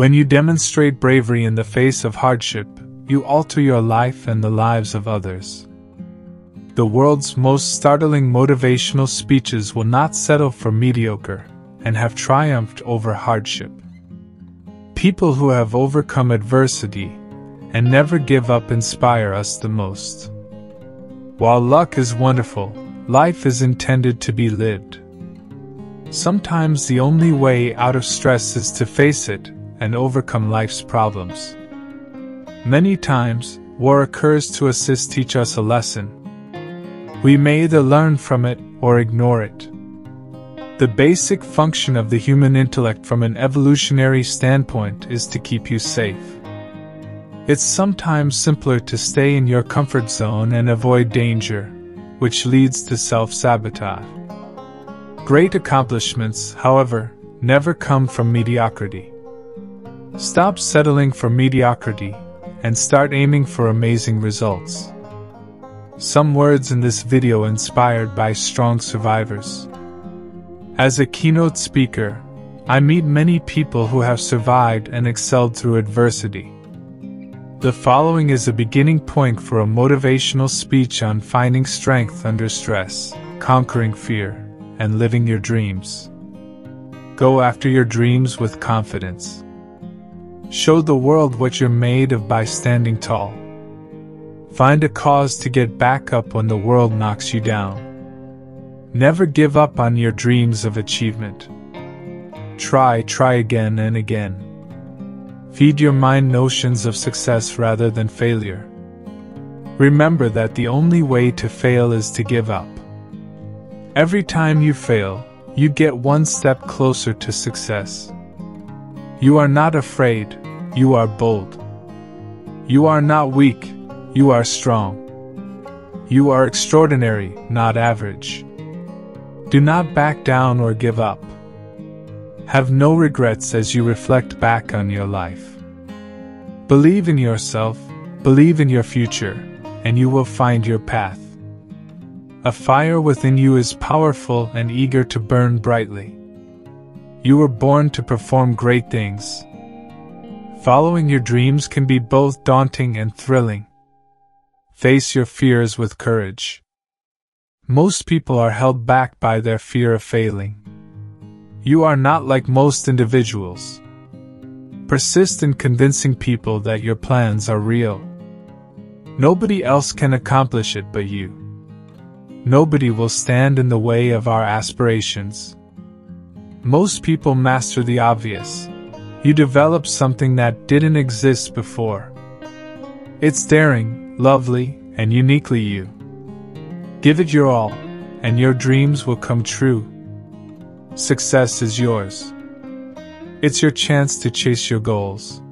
When you demonstrate bravery in the face of hardship, you alter your life and the lives of others. The world's most startling motivational speeches will not settle for mediocre and have triumphed over hardship. People who have overcome adversity and never give up inspire us the most. While luck is wonderful, life is intended to be lived. Sometimes the only way out of stress is to face it and overcome life's problems. Many times, war occurs to assist teach us a lesson. We may either learn from it or ignore it. The basic function of the human intellect from an evolutionary standpoint is to keep you safe. It's sometimes simpler to stay in your comfort zone and avoid danger, which leads to self sabotage. Great accomplishments, however, never come from mediocrity. Stop settling for mediocrity and start aiming for amazing results. Some words in this video inspired by strong survivors. As a keynote speaker, I meet many people who have survived and excelled through adversity. The following is a beginning point for a motivational speech on finding strength under stress, conquering fear, and living your dreams. Go after your dreams with confidence. Show the world what you're made of by standing tall. Find a cause to get back up when the world knocks you down. Never give up on your dreams of achievement. Try, try again and again. Feed your mind notions of success rather than failure. Remember that the only way to fail is to give up. Every time you fail, you get one step closer to success. You are not afraid, you are bold. You are not weak, you are strong. You are extraordinary, not average. Do not back down or give up. Have no regrets as you reflect back on your life. Believe in yourself, believe in your future, and you will find your path. A fire within you is powerful and eager to burn brightly. You were born to perform great things. Following your dreams can be both daunting and thrilling. Face your fears with courage. Most people are held back by their fear of failing. You are not like most individuals. Persist in convincing people that your plans are real. Nobody else can accomplish it but you. Nobody will stand in the way of our aspirations. Most people master the obvious. You develop something that didn't exist before. It's daring, lovely, and uniquely you. Give it your all, and your dreams will come true. Success is yours. It's your chance to chase your goals.